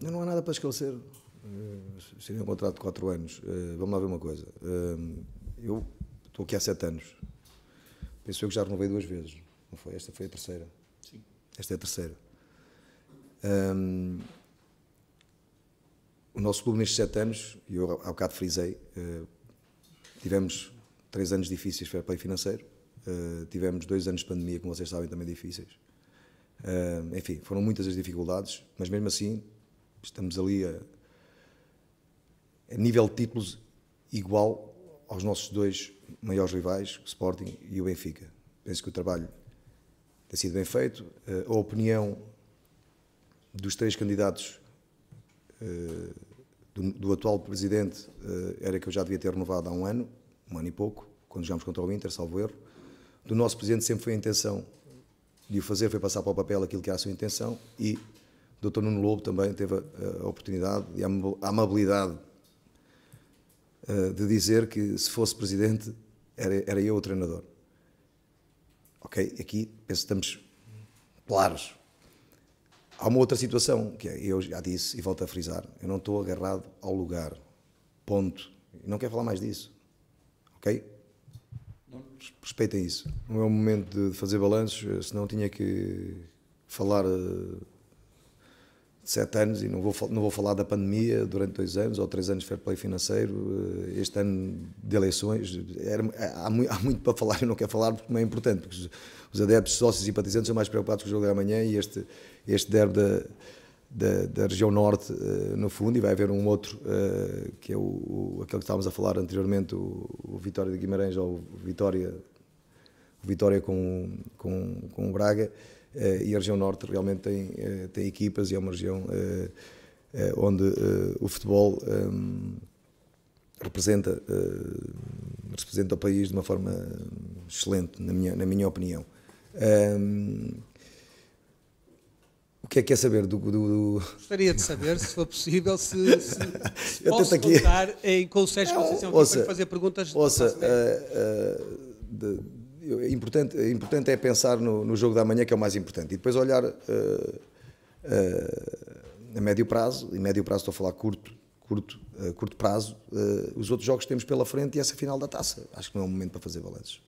Não há nada para esclarecer. Uh, seria um contrato de 4 anos. Uh, vamos lá ver uma coisa. Uh, eu estou aqui há 7 anos. Penso eu que já renovei duas vezes. Não foi? Esta foi a terceira. Sim. Esta é a terceira. Um, o nosso clube nestes 7 anos, e eu há bocado frisei, tivemos 3 anos difíceis para play financeiro. tivemos dois anos de pandemia, como vocês sabem, também difíceis. Uh, enfim, foram muitas as dificuldades, mas mesmo assim estamos ali a, a, nível de títulos igual aos nossos dois maiores rivais, o Sporting e o Benfica. Penso que o trabalho tem sido bem feito. Uh, a opinião dos três candidatos uh, do, atual presidente era que eu já devia ter renovado há um ano, um ano e pouco, quando jogámos contra o Inter, salvo erro. Do nosso presidente sempre foi a intenção de o fazer foi passar para o papel aquilo que era a sua intenção e o Dr. Nuno Lobo também teve a, oportunidade e a amabilidade uh, de dizer que se fosse presidente era, era eu o treinador. Ok, aqui penso estamos claros. Há uma outra situação que é, eu já disse e volto a frisar, eu não estou agarrado ao lugar, ponto. Não quero falar mais disso, ok? respeitem isso. Não é o momento de fazer balanços, eh, senão tinha que falar eh, de sete anos e não vou, não vou falar da pandemia durante dois anos ou três anos de fair play financeiro. Eh, este ano de eleições, era, há, há, muito, para falar e não quero falar porque não é importante, porque os, adeptos, sócios e simpatizantes são mais preocupados com o jogo de amanhã e este, este derby da da, da, região norte, uh, no fundo, e vai haver um outro, uh, que é o, o, aquele que estávamos a falar anteriormente, o, o Vitória de Guimarães, ou o Vitória, o Vitória com, com, com o Braga, e a região norte realmente tem, tem equipas e é uma região onde o futebol um, representa, representa o país de uma forma excelente, na minha, na minha opinião. Um, o que é que quer saber do, do, do... Gostaria de saber, se for possível, se, se, se posso aqui... contar em, com o Sérgio Conceição ouça, para fazer perguntas. Ouça, uh, uh, de, é importante, importante é pensar no, no, jogo da manhã, que é o mais importante, e depois olhar uh, a médio prazo, e médio prazo estou a falar curto, curto, curto prazo, os outros jogos que temos pela frente e essa final da taça. Acho que não é o momento para fazer balanços.